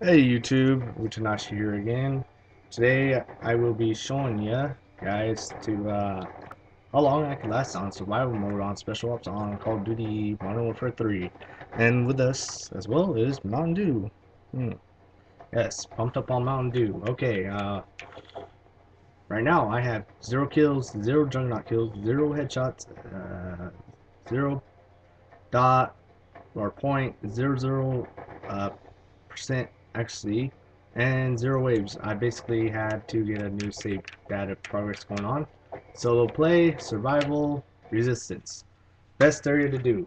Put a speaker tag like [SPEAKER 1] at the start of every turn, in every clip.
[SPEAKER 1] Hey YouTube, Uchinashi here again. Today I will be showing you guys to uh, how long I can last on survival mode on Special Ops on Call of Duty Modern Warfare 3. And with us as well is Mountain Dew. Hmm. Yes, pumped up on Mountain Dew. Okay, uh, right now I have zero kills, zero juggernaut kills, zero headshots, uh, zero dot or point zero zero uh, percent actually and zero waves. I basically had to get a new save data progress going on. Solo play survival resistance. Best area to do.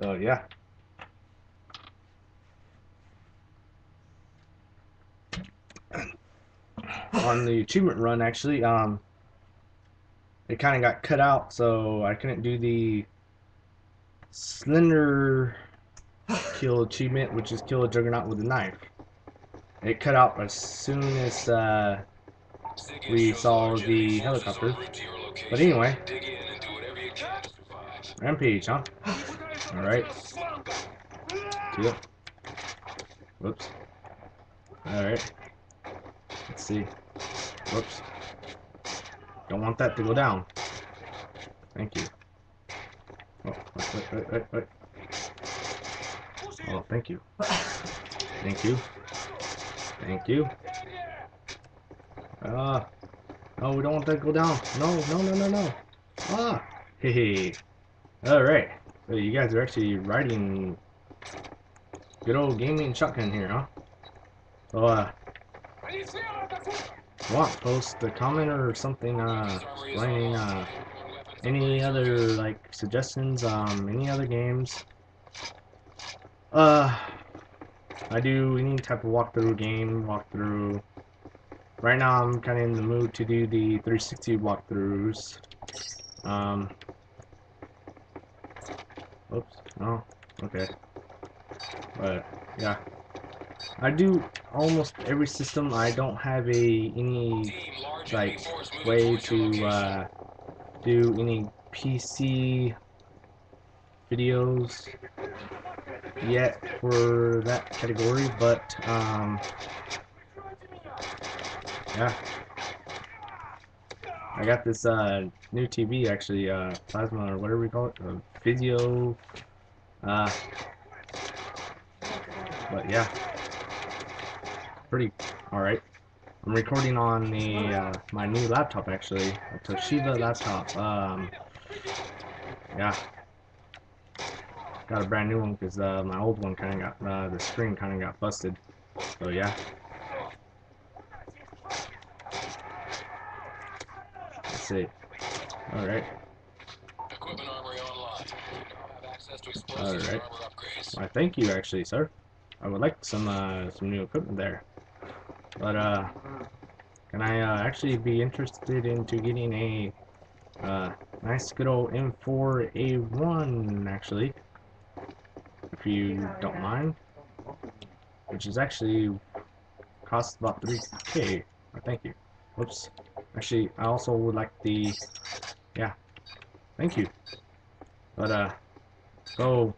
[SPEAKER 1] So yeah. On the achievement run actually um it kind of got cut out so I couldn't do the slender kill achievement, which is kill a juggernaut with a knife. It cut out as soon as uh, we saw the helicopter. But anyway, rampage, huh? All right. Yep. Whoops. All right. Let's see. Whoops. Don't want that to go down. Thank you. Oh, wait, wait, wait, wait. Oh, thank you. Thank you. Thank you. Ah. No, we don't want that to go down. No, no, no, no, no. Ah. Hey, hey. Alright. So you guys are actually riding good old gaming shotgun here, huh? So, uh, want post a comment or something, uh, explaining, uh, any other, like, suggestions, um, any other games uh, I do any type of walkthrough game, walkthrough. Right now I'm kind of in the mood to do the 360 walkthroughs. Um, oops, oh, okay. But, yeah. I do almost every system. I don't have a any like way to uh, do any PC videos yet for that category, but um, yeah. I got this uh, new TV actually, uh, plasma or whatever we call it, uh, Vizio. Uh, but yeah, pretty alright. I'm recording on the uh, my new laptop actually, a Toshiba laptop. Um, yeah, got a brand new one because uh, my old one kind of got uh, the screen kind of got busted. So yeah. Let's see. All right. All right. Well, thank you, actually, sir. I would like some uh, some new equipment there. But uh, can I uh, actually be interested into getting a uh, nice good old M4A1 actually? If you don't mind. Which is actually costs about 3k. Oh, thank you. Whoops. Actually, I also would like the... Yeah. Thank you. But, uh... So...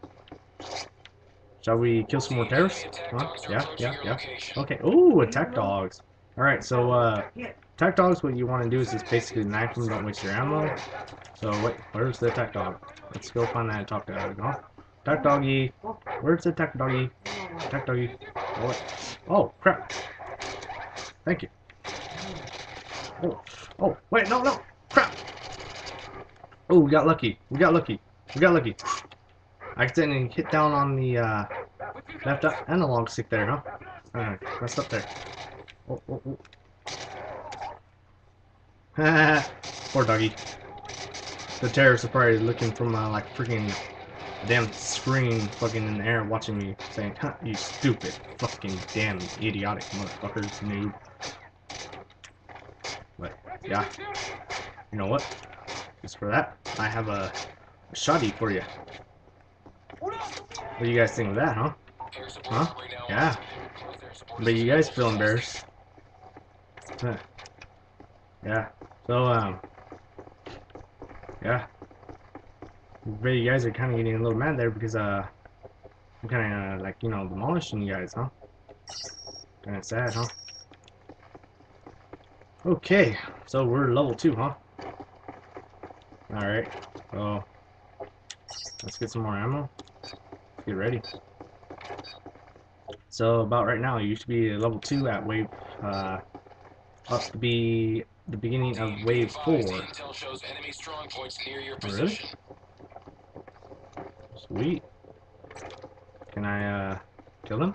[SPEAKER 1] Shall we kill some more terrorists? Huh? Yeah, yeah, yeah. Okay. Ooh, attack dogs. Alright, so, uh... Attack dogs, what you want to do is just basically knife them, don't waste your ammo. So, wait, where's the attack dog? Let's go find that attack dog, huh? Attack doggy. Where's the attack doggy? Attack doggy. Oh, oh, crap. Thank you. Oh, oh, wait, no, no, crap. Oh, we got lucky. We got lucky. We got lucky. I accidentally hit down on the uh, left analog stick there, huh? Alright, messed up there. Oh, oh, oh. Poor doggy. The are probably looking from uh, like freaking damn screen fucking in the air watching me saying, huh, you stupid fucking damn idiotic motherfuckers, noob. But, yeah. You know what? Just for that, I have a, a shoddy for you. What do you guys think of that, huh? Huh? Yeah. But you guys feel embarrassed. Huh. Yeah. So, um, yeah. But you guys are kind of getting a little mad there because, uh, I'm kind of like, you know, demolishing you guys, huh? Kind of sad, huh? Okay, so we're level 2, huh? Alright, so let's get some more ammo. Let's get ready. So about right now, you should be level 2 at wave, uh, up to be the beginning of wave 4. really? Sweet. Can I, uh, kill him?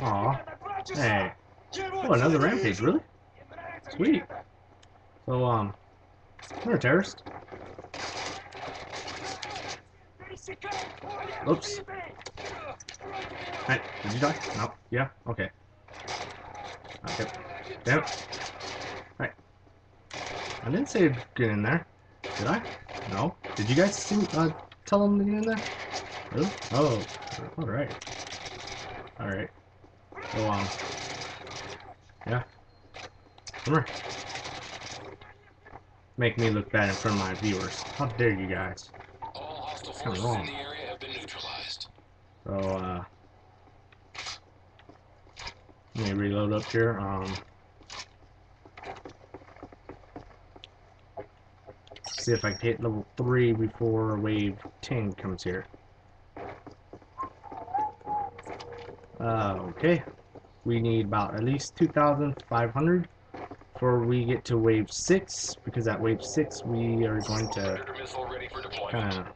[SPEAKER 1] Aw. Hey. Oh, another rampage, really? Sweet. So, um, you're a terrorist. Oops. Hey, did you die? No. Yeah? Okay. Okay. Damn. Hey. I didn't say get in there. Did I? No. Did you guys see, uh, tell him to get in there? Really? Oh. Alright. Alright. So, um, yeah. Come here. Make me look bad in front of my viewers. How dare you guys? Kind of wrong. So, uh, let me reload up here. Um, see if I can hit level 3 before wave 10 comes here. Uh, okay we need about at least 2,500 before we get to wave 6 because at wave 6 we are going to kind of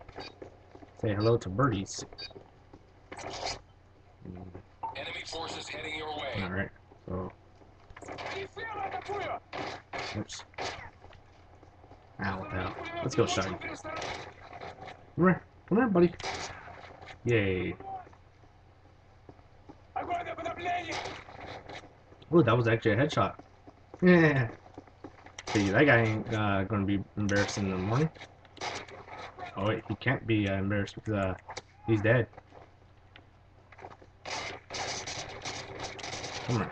[SPEAKER 1] say hello to birdies. Enemy forces heading your way. Alright, so Oops. Ow, what the hell. Let's go, Shaggy. Come here. Come here, buddy. Yay. Oh, that was actually a headshot. Yeah. See, that guy ain't uh, gonna be embarrassed in the morning. Oh wait, he can't be uh, embarrassed because uh, he's dead. Come on.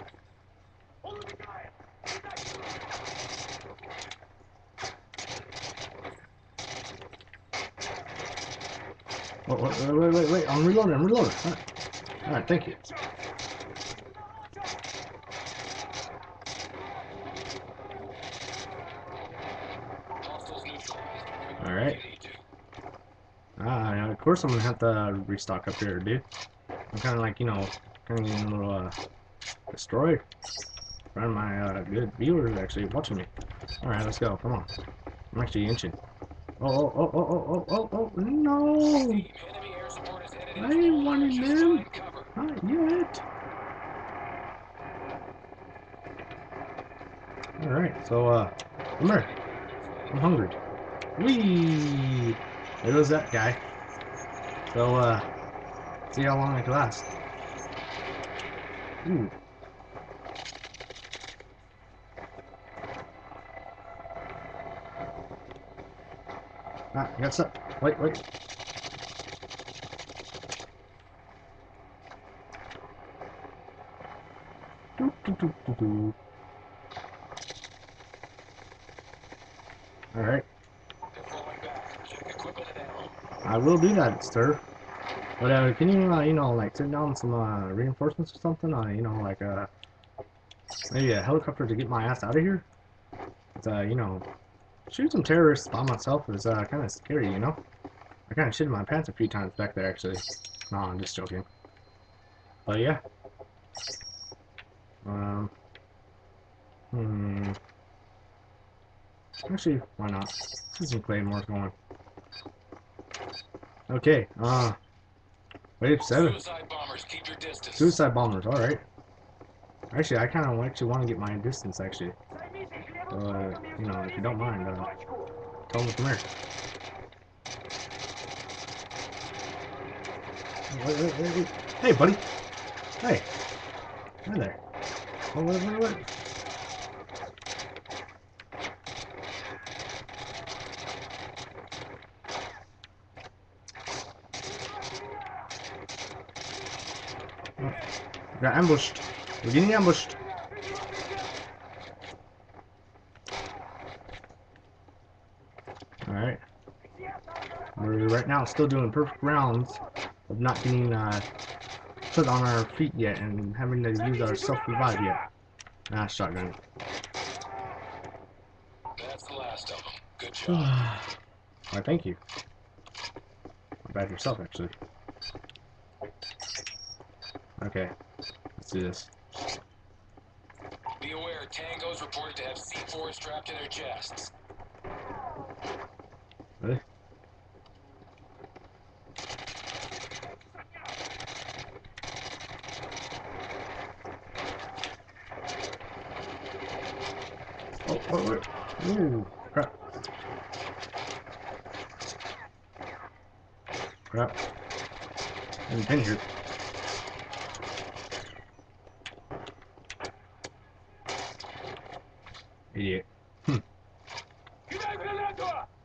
[SPEAKER 1] Oh, wait, wait, wait, wait, I'm reloading, I'm reloading. Alright, All right, thank you. Alright. Ah, of course I'm gonna have to restock up here, dude. I'm kinda like, you know, kinda getting a little, uh, destroyed. Of my, uh, good viewers actually watching me. Alright, let's go, come on. I'm actually inching. Oh, oh, oh, oh, oh, oh, oh, oh, no! I ain't wanting them! Not yet! Alright, so, uh, come here. I'm hungry. Whee! There goes that guy. So, uh, see how long I can last. Ooh. Ah, I got stuck. Wait, wait. Do, do, do, Alright. I will do that, sir. But uh, can you, uh, you know, like send down some uh, reinforcements or something? Uh, you know, like uh, maybe a helicopter to get my ass out of here. It's, uh, you know, shoot some terrorists by myself is uh, kind of scary, you know. I kind of shit in my pants a few times back there, actually. No, I'm just joking. But yeah. Um. Hmm. Actually, why not? See some claymores going. Okay, uh, wave seven. Suicide bombers, keep your distance. Suicide bombers, alright. Actually, I kind of actually want to get my distance, actually. Uh, you know, if you don't mind, uh, tell them to come here. Wait, wait, wait, wait. Hey, buddy. Hey. Hi there. Oh, wait, wait, wait. Got ambushed. We're getting ambushed. Alright. We're right now still doing perfect rounds of not getting uh, put on our feet yet and having to use our self-revive yet. Ah, shotgun.
[SPEAKER 2] That's the last of them. Good job.
[SPEAKER 1] Why, thank you. Not bad yourself, actually. Okay, let's do this.
[SPEAKER 2] Be aware, tangos reported to have C4 strapped to their chests.
[SPEAKER 1] Really? Oh, oh, oh. Ooh, crap. Crap. I'm injured. Idiot. Hmm.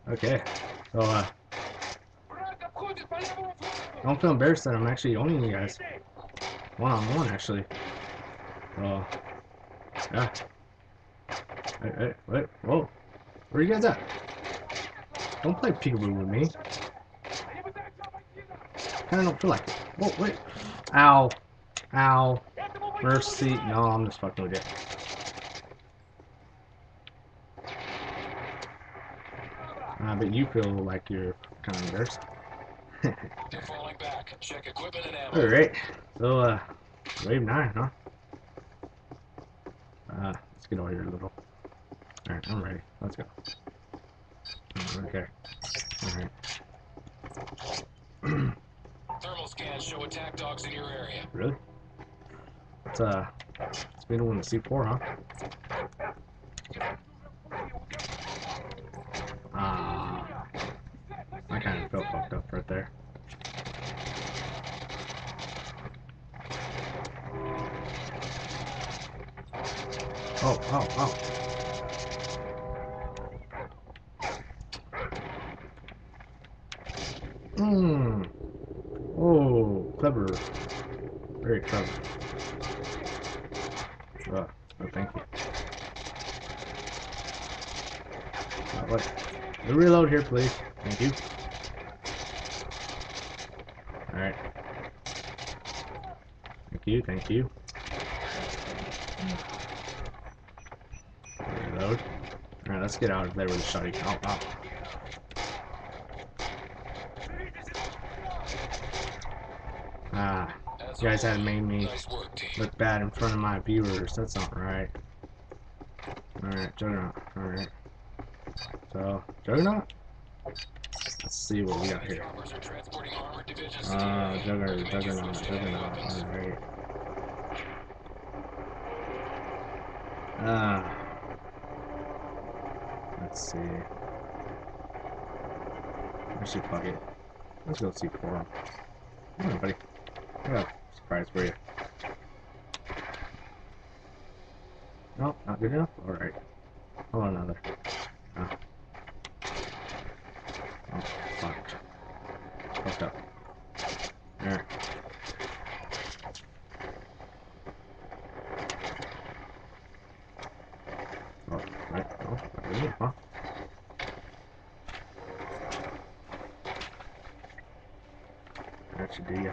[SPEAKER 1] Okay. So, uh, I don't feel embarrassed that I'm actually owning you guys. One on one, actually. So, yeah. Wait, wait, wait, whoa. Where are you guys at? Don't play peekaboo with me. Kinda don't feel like it. Whoa, wait. Ow. Ow. Mercy. No, I'm just fucking with you. Uh, but you feel like you're kind of embarrassed.
[SPEAKER 2] They're falling back. Check equipment and.
[SPEAKER 1] Alright. So, uh, wave 9, huh? Uh, let's get over here a little. Alright, I'm ready. Let's go. Okay. Alright.
[SPEAKER 2] Thermal scans show attack dogs in your area.
[SPEAKER 1] Really? Let's, uh, let's be the one to C4, huh? Ah. I kind of felt fucked up right there. Oh, oh, oh. Mmm. Oh, clever. Very clever. Oh, oh thank you. Uh, what? A reload here, please. Thank you. Alright. Thank you, thank you. Reload. Alright, let's get out of there with a shotty. Oh, oh. Ah, you guys had made me look bad in front of my viewers. That's not right. Alright, Juggernaut. Alright. So, Juggernaut? Let's see what we got here. Ah,
[SPEAKER 2] area.
[SPEAKER 1] Juggernaut, Juggernaut, Juggernaut. Alright. Ah. Let's see. Actually, fuck it. Let's go see four. Come on, buddy. Got surprise for you. No, not good enough? Alright. I want another. Ah. Oh, fuck. Fucked up. There. Oh, right. Oh, not really, huh? That should do ya.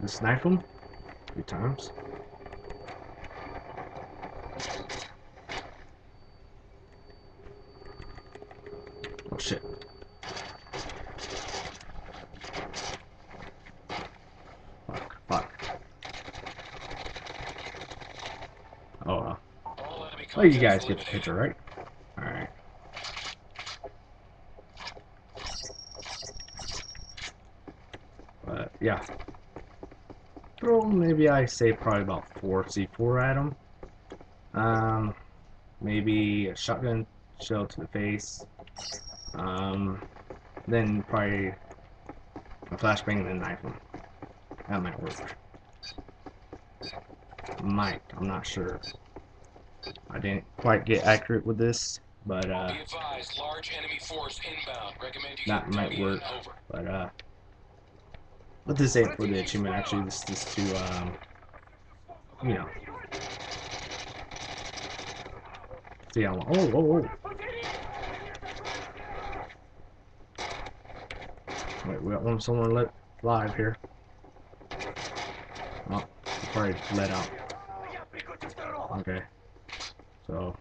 [SPEAKER 1] Just knife him three times. Oh shit. Fuck, fuck. Oh well.
[SPEAKER 2] Enemy
[SPEAKER 1] Oh, you guys get the picture, right? Alright. But, yeah. Throw, maybe I say probably about 4 C4 at him. Um, maybe a shotgun shell to the face. Um, then probably a flashbang and then knife him. That might work. Might, I'm not sure. I didn't quite get accurate with this, but uh,
[SPEAKER 2] advised, large enemy force inbound. Recommend you
[SPEAKER 1] That might work.
[SPEAKER 2] Over.
[SPEAKER 1] but uh, but this ain't for the achievement, actually. This is to, um, you know. See how long. Oh, whoa, whoa. Wait, we got one someone let live here. Oh, he probably let out. Okay. So